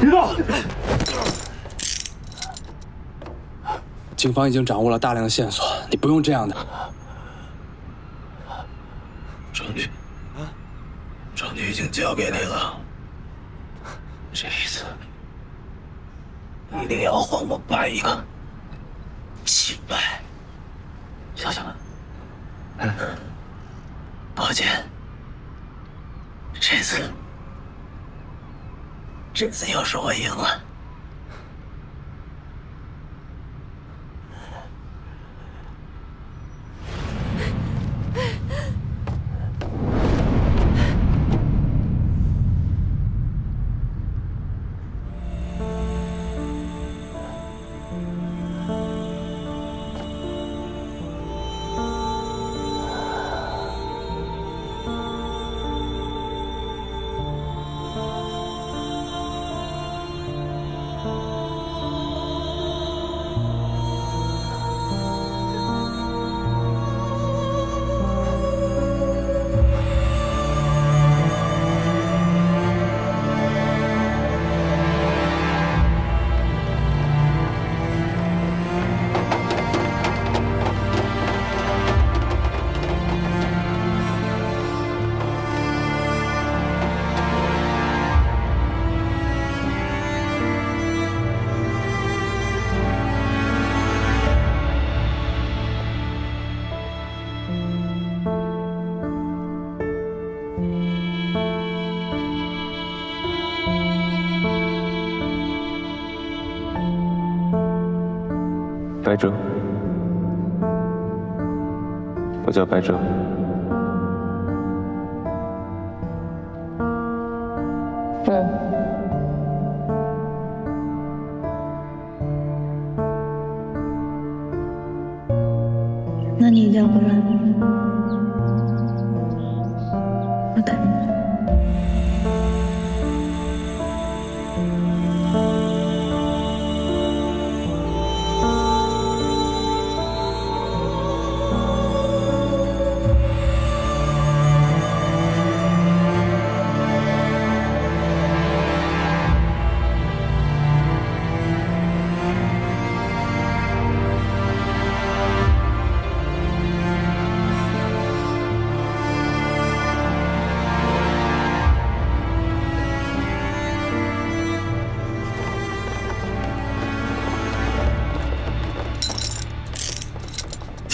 别动！警方已经掌握了大量的线索，你不用这样的。证据，证据已经交给你了，这一次一定要还我爸一个清白。小小们，抱歉，这次。这次又是我赢了。叫白哲。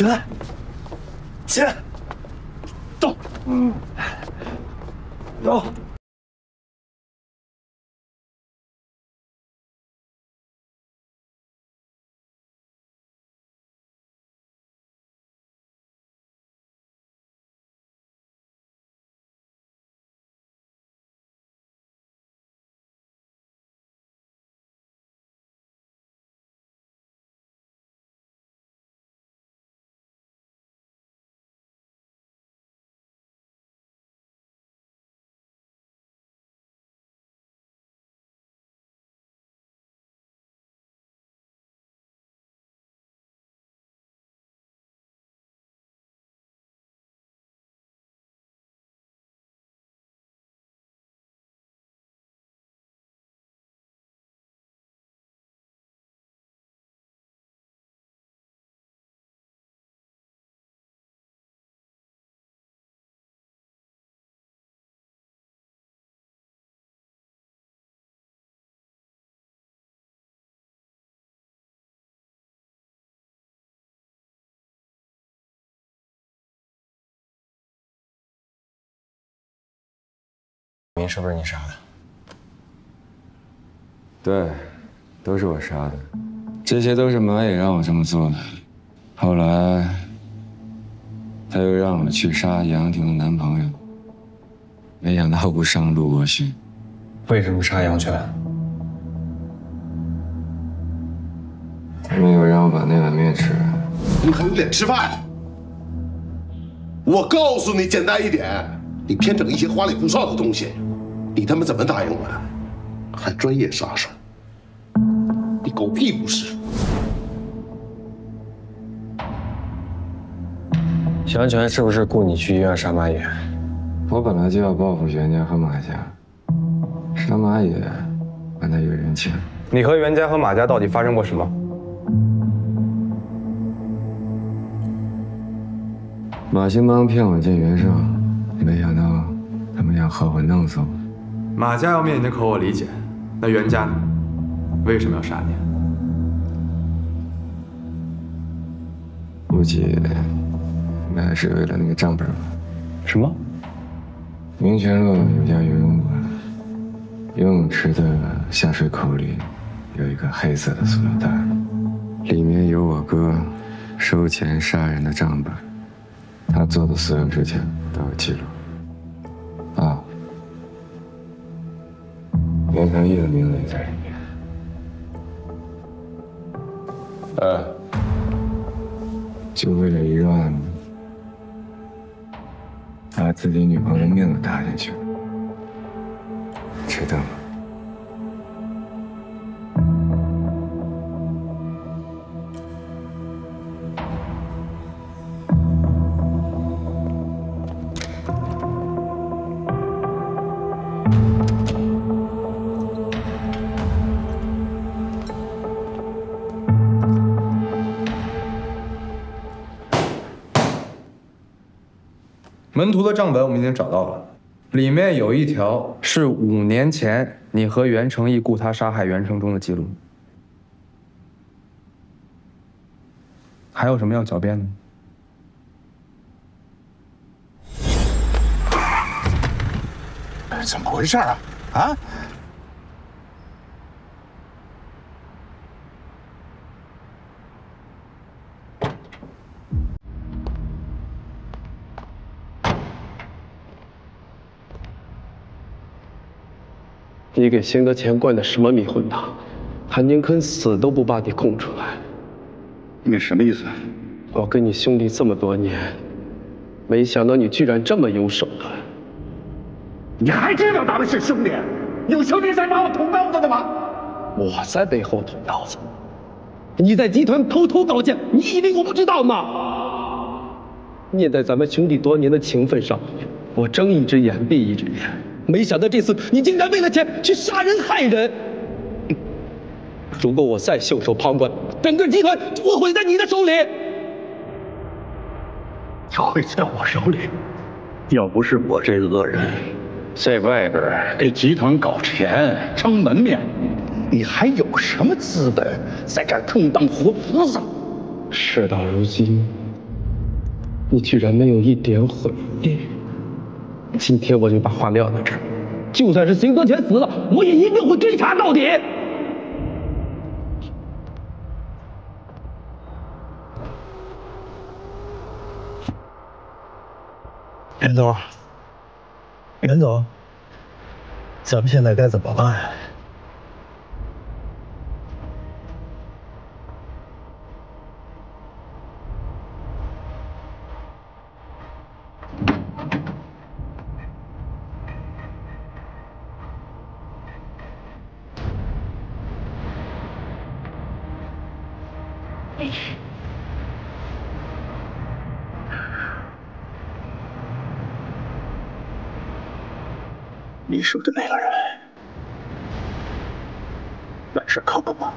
起来，起来，动，明是不是你杀的？对，都是我杀的。这些都是马野让我这么做的。后来，他又让我去杀杨婷的男朋友。没想到不伤陆国勋。为什么杀杨泉？没有让我把那碗面吃。你还有脸吃饭？我告诉你，简单一点，你偏整一些花里胡哨的东西，你他妈怎么答应我的？还专业杀手，你狗屁不是！杨泉是不是雇你去医院杀马野？我本来就要报复袁家和马家，杀马野还他一个人情。你和袁家和马家到底发生过什么？马兴邦骗我见袁绍，没想到他们要合伙弄死我。马家要灭你的口我理解，那袁家呢？为什么要杀你？估计应该是为了那个账本吧。什么？明泉路有家游泳馆，游泳池的下水口里有一个黑色的塑料袋，里面有我哥收钱杀人的账本，他做的所有事情都有记录。袁长义的名字也在里面。哎，就为了一个案子。把自己女朋友的命都搭进去了，值得吗？门徒的账本我们已经找到了，里面有一条是五年前你和袁成义雇他杀害袁成忠的记录。还有什么要狡辩的？怎么回事啊？啊？你给邢德乾灌的什么迷魂汤？他宁肯死都不把你供出来。你什么意思？我跟你兄弟这么多年，没想到你居然这么有手段。你还知道咱们是兄弟？有兄弟在帮我捅刀子的吗？我在背后捅刀子，你在集团偷偷搞钱，你以为我不知道吗？念在咱们兄弟多年的情分上，我睁一只眼闭一只眼。没想到这次你竟然为了钱去杀人害人！如果我再袖手旁观，整个集团就会毁在你的手里。会在我手里？要不是我这恶人在外边给集团搞钱、撑门面，你还有什么资本在这儿充当活菩萨？事到如今，你居然没有一点悔意。今天我就把话撂在这儿，就算是邢德全死了，我也一定会追查到底。袁总，袁总，咱们现在该怎么办？你说的那个人，办事靠谱吗？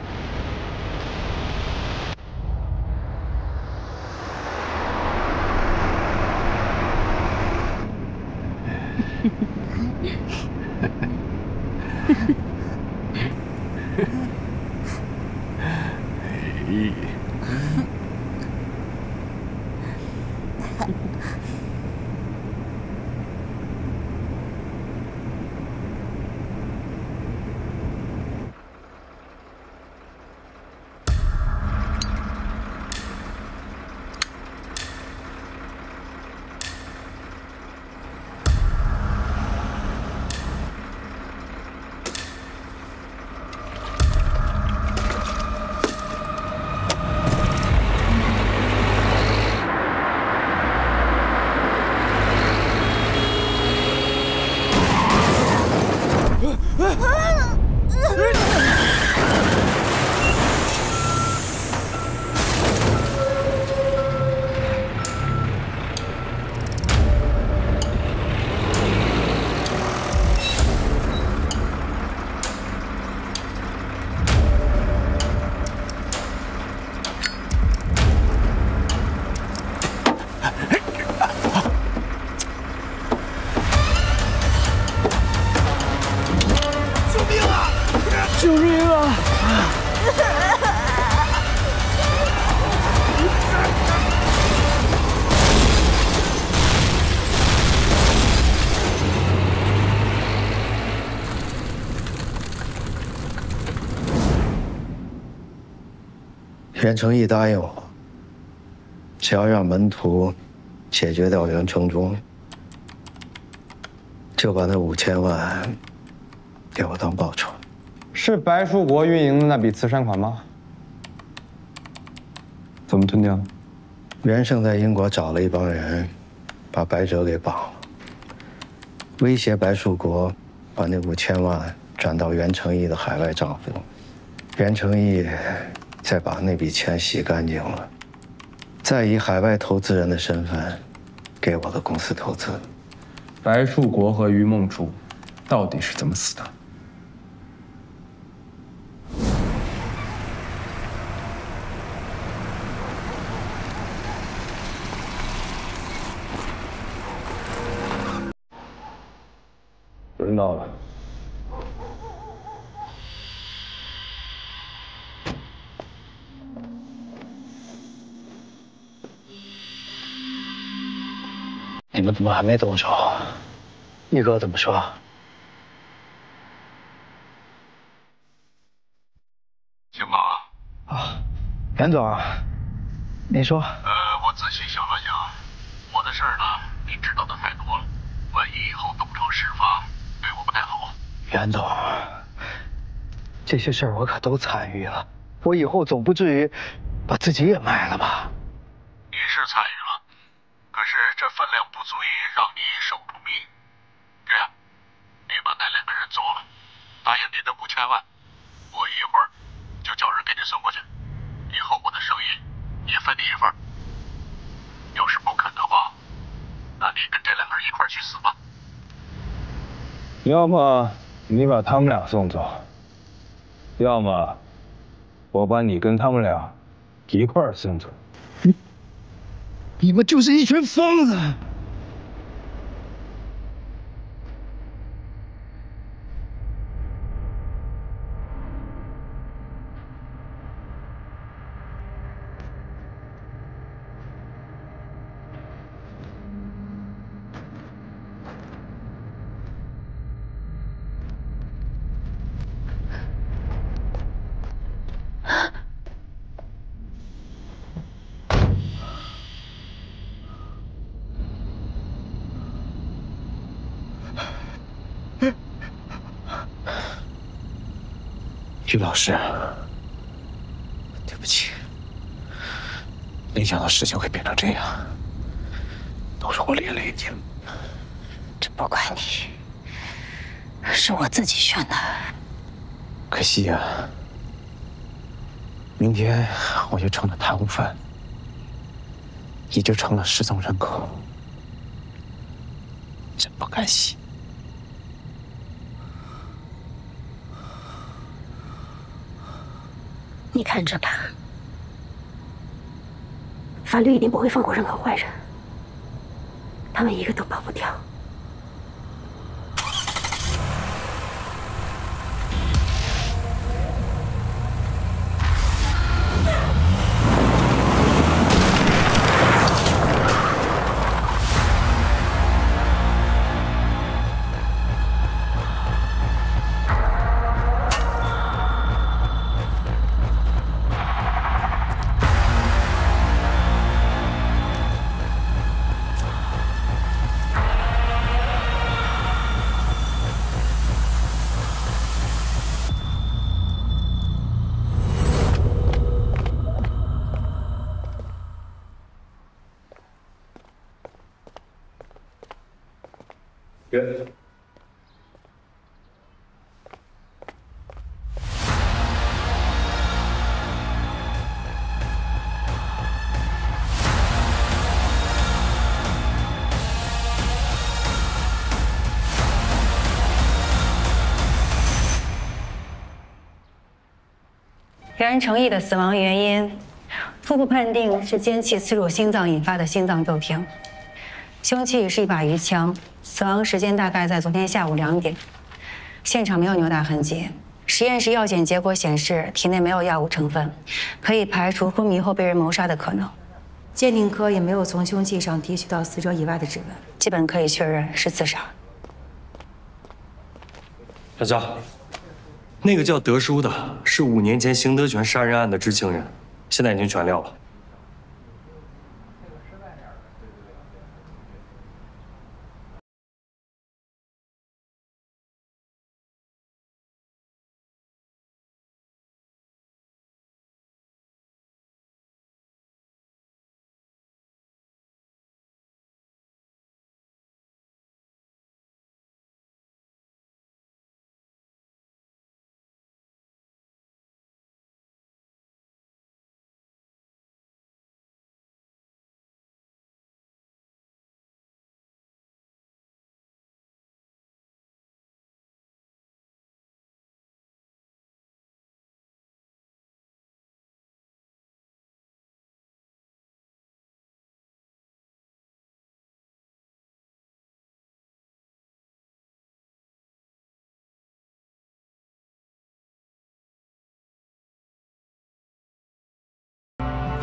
袁成义答应我，只要让门徒解决掉袁成忠，就把那五千万给我当报酬。是白树国运营的那笔慈善款吗？怎么吞掉？袁胜在英国找了一帮人，把白哲给绑了，威胁白树国把那五千万转到袁成义的海外账户，袁成义再把那笔钱洗干净了，再以海外投资人的身份给我的公司投资。白树国和于梦竹到底是怎么死的？人到了。们怎么还没动手？一哥怎么说？行吗？啊，袁总，你说。呃，我仔细想了想，我的事儿呢，你知道的太多了，万一以后东窗事发，对我不太好。袁总，这些事儿我可都参与了，我以后总不至于把自己也卖了吧？你是参与了，可是这分量不足以让你守住命。这样，你把那两个人做了，答应你的五千万，我一会儿就叫人给你送过去。以后我的生意也分你一份。要是不肯的话，那你跟这两个人一块儿去死吧。要么你把他们俩送走，要么我把你跟他们俩一块儿送走。你们就是一群疯子！于老师，对不起，没想到事情会变成这样，都是我连累你了。这不怪你，是我自己选的。可惜呀、明天我就成了贪污犯，你就成了失踪人口，真不甘心。你看着吧，法律一定不会放过任何坏人，他们一个都跑不掉。袁成义的死亡原因，初步判定是间气刺入心脏引发的心脏骤停。凶器是一把鱼枪，死亡时间大概在昨天下午两点。现场没有扭打痕迹，实验室药检结果显示体内没有药物成分，可以排除昏迷后被人谋杀的可能。鉴定科也没有从凶器上提取到死者以外的指纹，基本可以确认是自杀。小焦，那个叫德叔的，是五年前邢德全杀人案的知情人，现在已经全撂了。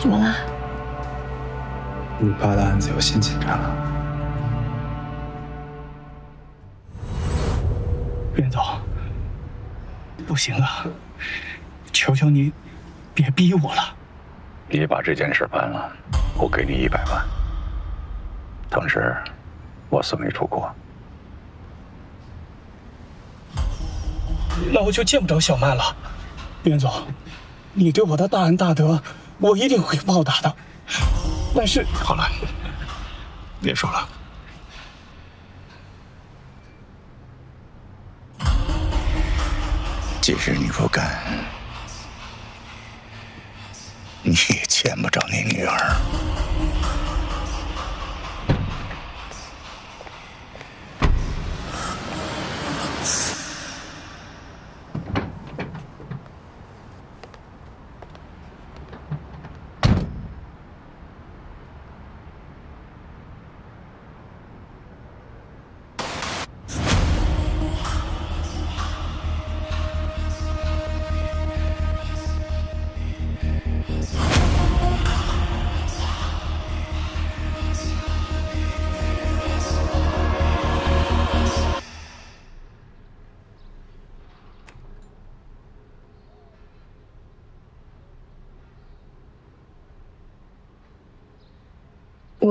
怎么了？你爸的案子有新进展了。袁总，不行啊，求求你，别逼我了。你把这件事办了，我给你一百万。同时，我送你出国。那我就见不着小曼了。袁总，你对我的大恩大德。我一定会报答的，但是好了，别说了。即使你不干，你也见不着你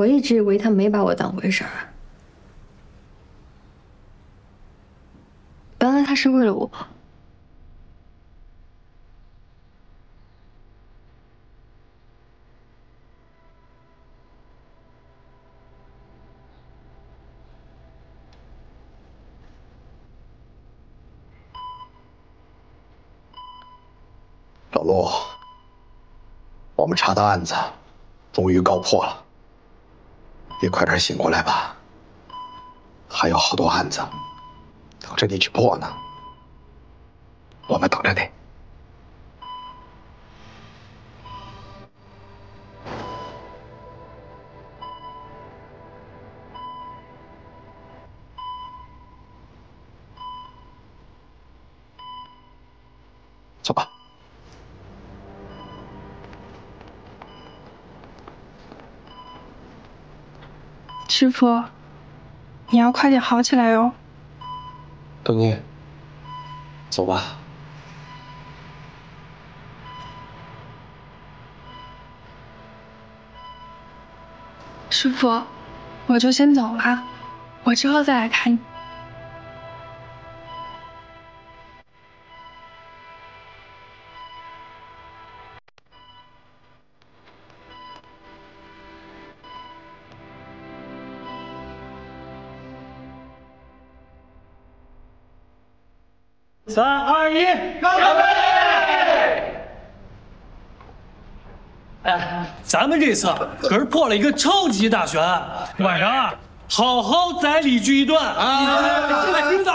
我一直以为他没把我当回事儿，原来他是为了我。老陆，我们查的案子终于告破了。你快点醒过来吧，还有好多案子等着你去破呢。我们等着你。师傅，你要快点好起来哟。冬妮，走吧。师傅，我就先走了，我之后再来看你。三二一，干杯！哎，咱们这次可是破了一个超级大悬案，晚上啊，好好宰李局一顿啊！听着，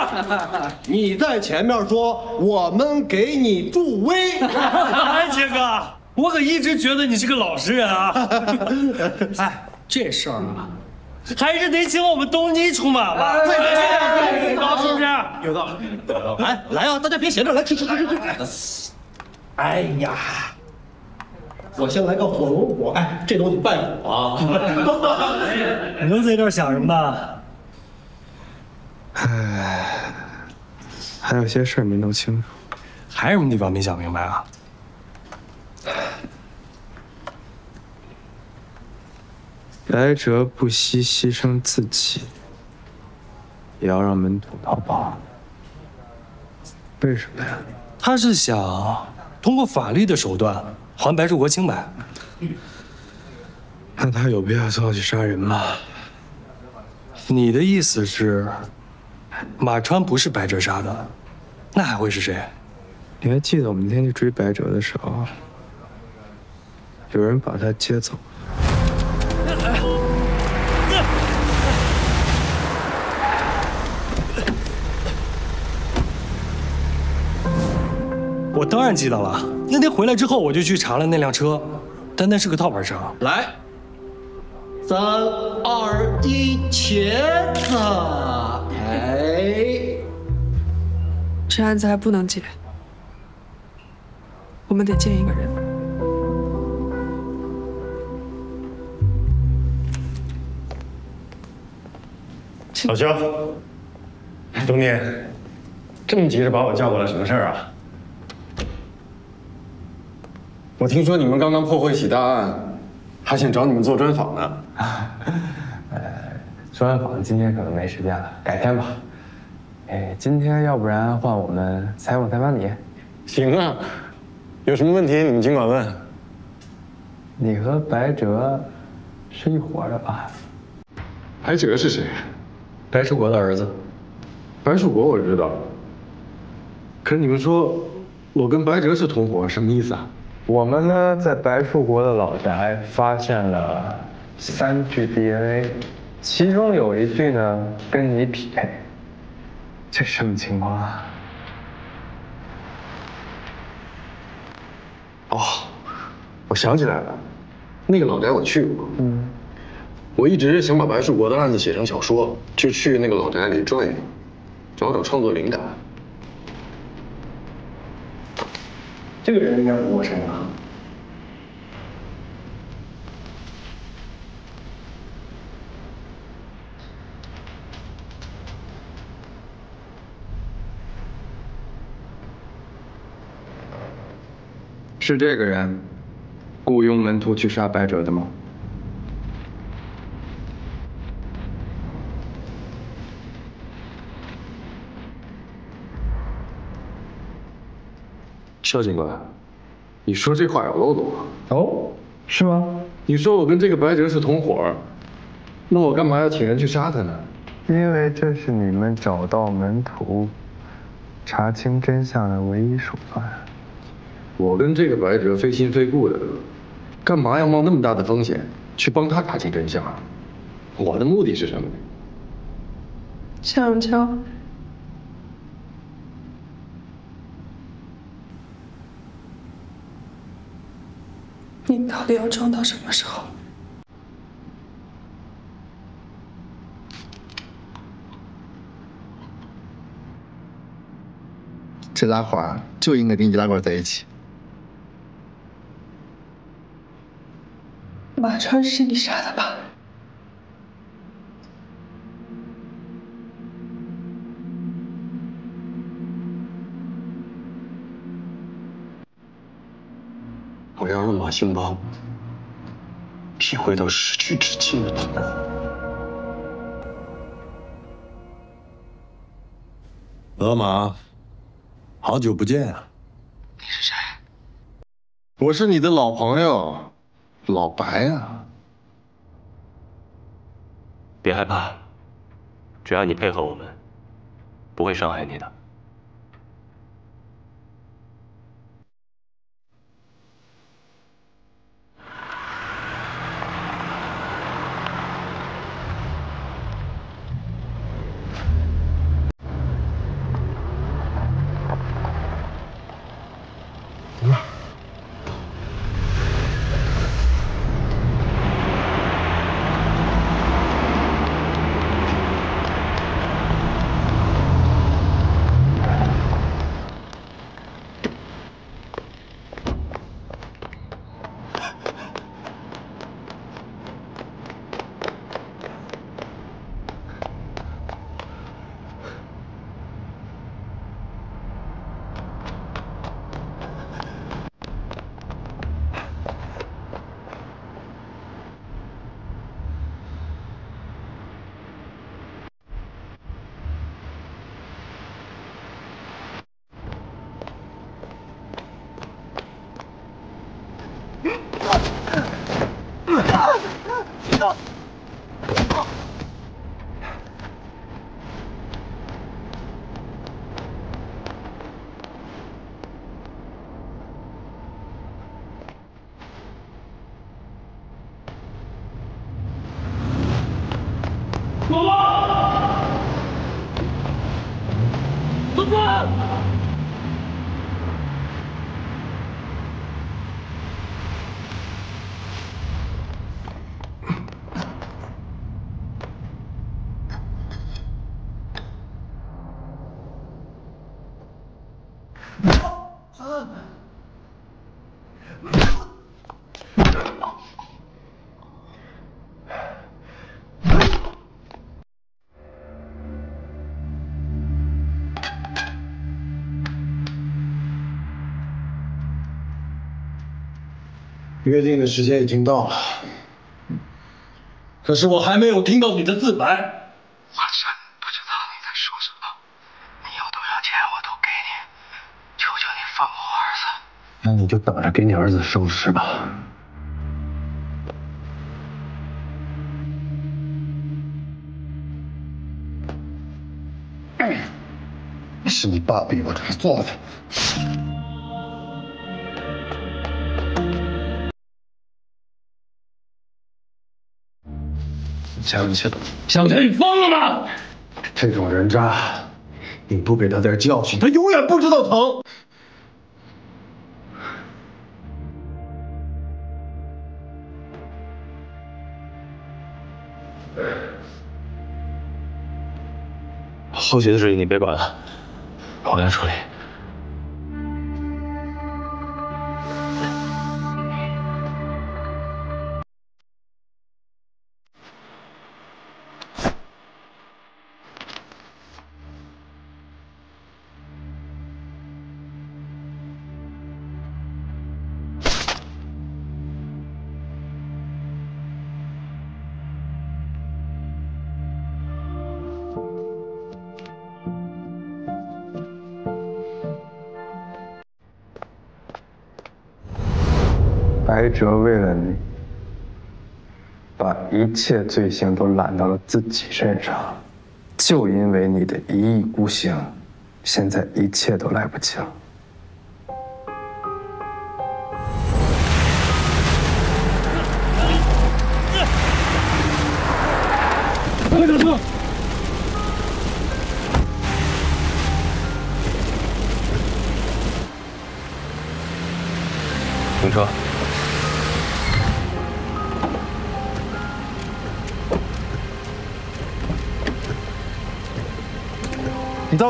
你在前面说，我们给你助威。哎，杰哥，我可一直觉得你是个老实人啊。哎，这事儿啊，还是得请我们东尼出马吧？对对对，是不是？有道理。来来啊，大家别闲着，来吃吃吃吃吃。哎呀，我先来个火龙果，哎，这东西败火啊。你又在这想什么呢？唉，还有些事儿没弄清楚，还有什么地方没想明白啊？来者不惜牺牲自己，也要让门徒逃跑。为什么呀？他是想通过法律的手段还白柱国清白。那他有必要做到去杀人吗？你的意思是，马川不是白哲杀的，那还会是谁？你还记得我们那天去追白哲的时候，有人把他接走？我当然记得了。那天回来之后，我就去查了那辆车，但那是个套牌车。来，三二一，茄子！哎，这案子还不能结，我们得见一个人。老肖，东尼，这么急着把我叫过来，什么事儿啊？我听说你们刚刚破获一起大案，还想找你们做专访呢。呃，专访今天可能没时间了，改天吧。哎，今天要不然换我们采访采访你？行啊，有什么问题你们尽管问。你和白哲是一伙的吧？白哲是谁？白树国的儿子。白树国我知道，可是你们说我跟白哲是同伙，什么意思啊？我们呢，在白树国的老宅发现了三具 DNA，其中有一具呢跟你匹配，这什么情况啊？哦，我想起来了，那个老宅我去过。嗯，我一直想把白树国的案子写成小说，就去那个老宅里转悠，找找创作灵感。这个人应该不陌生吧？是这个人雇佣门徒去杀白哲的吗？肖警官，你说这话有漏洞啊！哦，是吗？你说我跟这个白哲是同伙，那我干嘛要请人去杀他呢？因为这是你们找到门徒、查清真相的唯一手段。我跟这个白哲非亲非故的，干嘛要冒那么大的风险去帮他查清真相啊？我的目的是什么？向永秋，你到底要装到什么时候？这拉花就应该跟易拉罐在一起。马川是你杀的吧？马兴邦体会到失去至亲的痛苦。老马，好久不见啊！你是谁？我是你的老朋友，老白啊。别害怕，只要你配合我们，不会伤害你的。约定的时间已经到了，可是我还没有听到你的自白。我真不知道你在说什么，你有多少钱我都给你，求求你放过我儿子。那你就等着给你儿子收尸吧。是你爸逼我这么做的。想起小田，你疯了吗？这种人渣，你不给他点教训，他永远不知道疼。后续的事情你别管了，我来处理。白哲为了你，把一切罪行都揽到了自己身上，就因为你的一意孤行，现在一切都来不及了。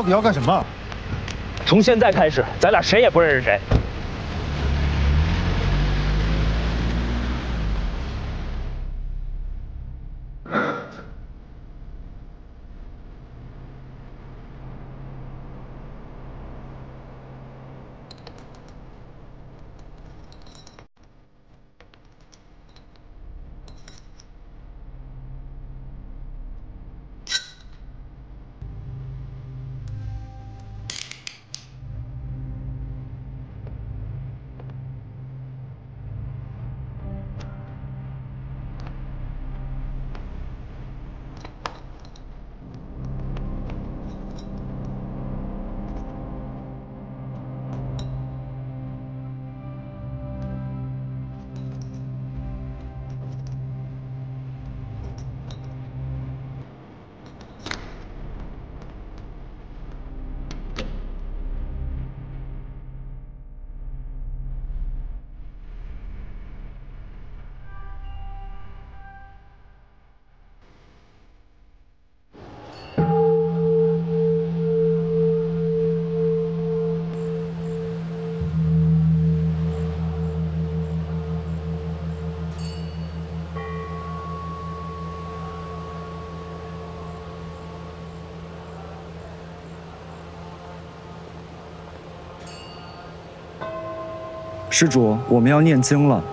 你要干什么？从现在开始，咱俩谁也不认识谁。施主，我们要念经了。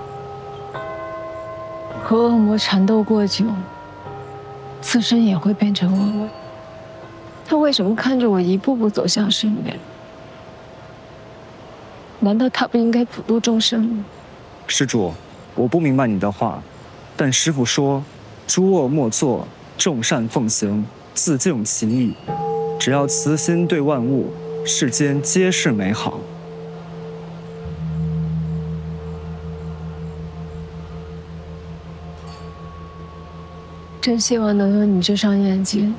和恶魔缠斗过久，自身也会变成恶魔。他为什么看着我一步步走向深渊？难道他不应该普度众生吗？施主，我不明白你的话，但师傅说，诸恶莫作，众善奉行，自净其意。只要慈心对万物，世间皆是美好。真希望能用你这双眼睛，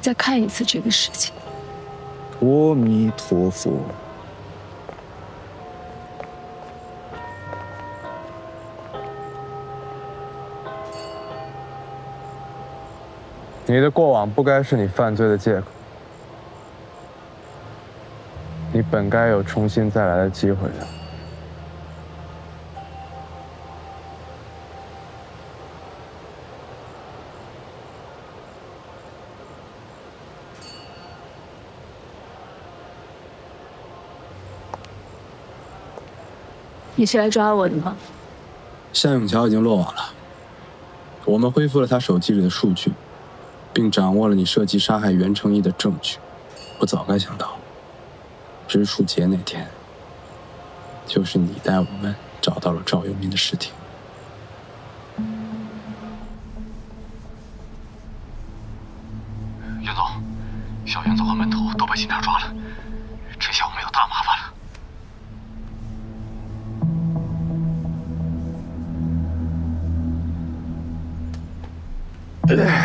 再看一次这个世界。阿弥陀佛。你的过往不该是你犯罪的借口，你本该有重新再来的机会的。你是来抓我的吗？夏永桥已经落网了，我们恢复了他手机里的数据。并掌握了你设计杀害袁成义的证据，我早该想到，植树节那天，就是你带我们找到了赵永明的尸体。袁总，小袁总和门徒都被警察抓了，Yeah.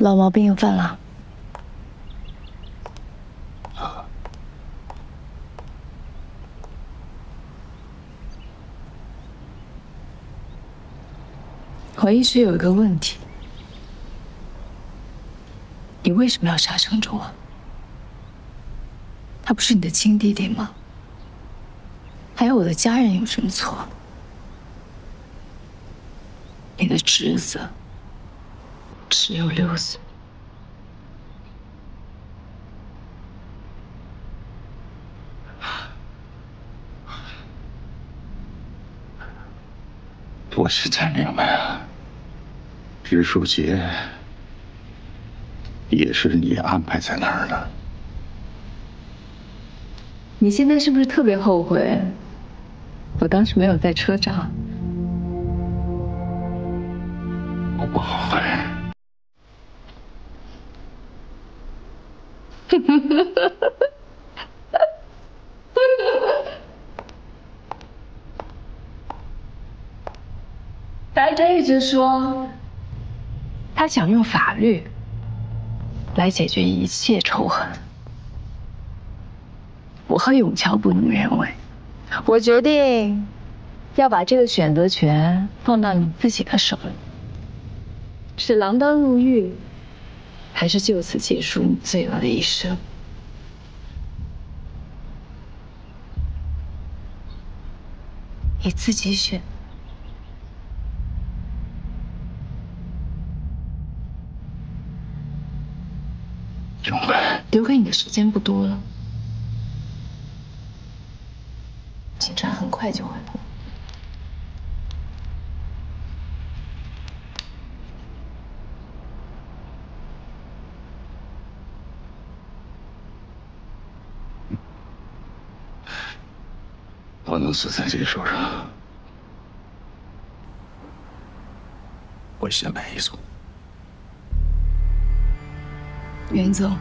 老毛病又犯了？我一直有一个问题：你为什么要杀程忠啊？他不是你的亲弟弟吗？还有我的家人有什么错？你的侄子只有六岁，我现在明白了。植树节也是你安排在那儿的。你现在是不是特别后悔？我当时没有在车上。我不后悔。白哲一直说。他想用法律来解决一切仇恨。我和永桥不能认为，我决定要把这个选择权放到你自己的手里。是锒铛入狱，还是就此结束你罪恶的一生？你自己选。留给你的时间不多了，警察很快就会来。我死在你手上，我心满意足。袁总。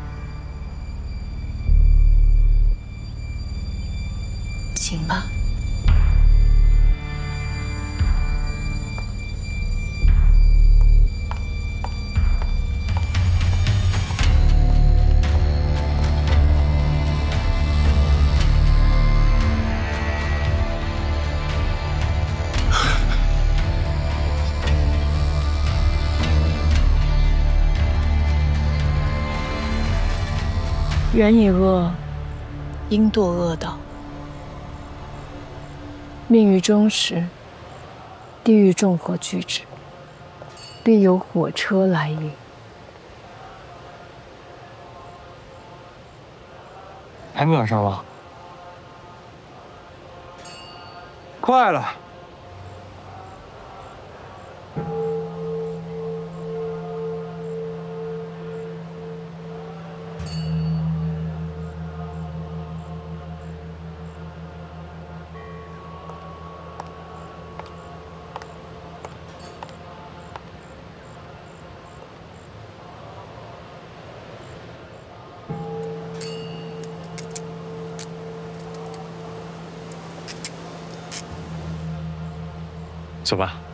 请吧。人以恶，应堕恶道。命与终时，地狱众火俱止，必有火车来迎。还没晚上吗？快了。走吧。